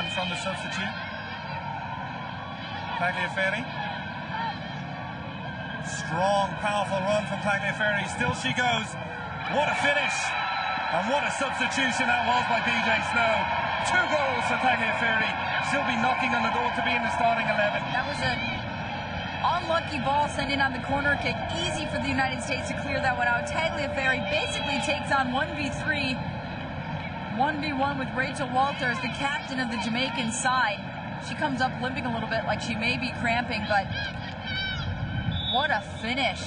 From the substitute. Tagliaferri. Strong, powerful run from Tagliaferri. Still she goes. What a finish. And what a substitution that was by BJ Snow. Two goals for Tagliaferri. She'll be knocking on the door to be in the starting 11. That was an unlucky ball sent in on the corner kick. Easy for the United States to clear that one out. Tagliaferri basically takes on 1v3, 1v1 with Rachel Walters, the captain of the Jamaican side. She comes up limping a little bit like she may be cramping, but what a finish.